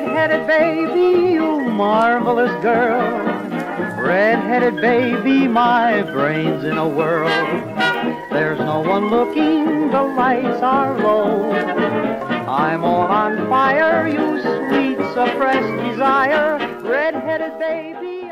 Red-headed baby, you marvelous girl. Red-headed baby, my brain's in a whirl. There's no one looking, the lights are low. I'm all on fire, you sweet suppressed desire. Red-headed baby.